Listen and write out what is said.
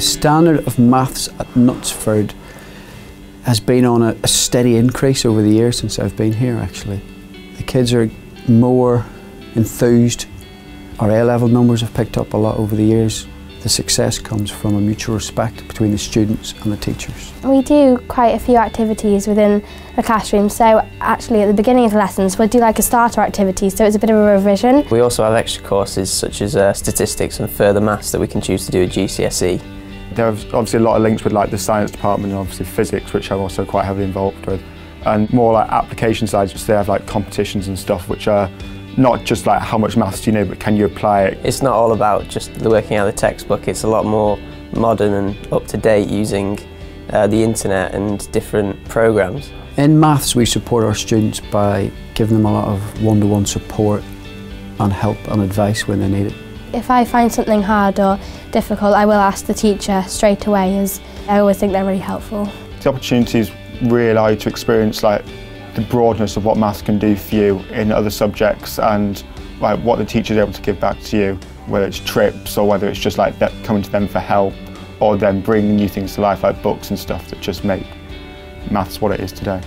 standard of maths at Knutsford has been on a, a steady increase over the years since I've been here actually. The kids are more enthused. Our A-level numbers have picked up a lot over the years. The success comes from a mutual respect between the students and the teachers. We do quite a few activities within the classroom, so actually at the beginning of the lessons we'll do like a starter activity, so it's a bit of a revision. We also have extra courses such as uh, statistics and further maths that we can choose to do at GCSE. There are obviously a lot of links with like the science department and obviously physics, which I'm also quite heavily involved with. And more like application sides, which they have like competitions and stuff, which are not just like how much maths do you know, but can you apply it? It's not all about just the working out of the textbook, it's a lot more modern and up to date using uh, the internet and different programs. In maths we support our students by giving them a lot of one-to-one -one support and help and advice when they need it. If I find something hard or difficult I will ask the teacher straight away as I always think they're really helpful. The opportunities really allow you to experience like the broadness of what maths can do for you in other subjects and like what the teacher is able to give back to you, whether it's trips or whether it's just like that coming to them for help or then bringing new things to life like books and stuff that just make maths what it is today.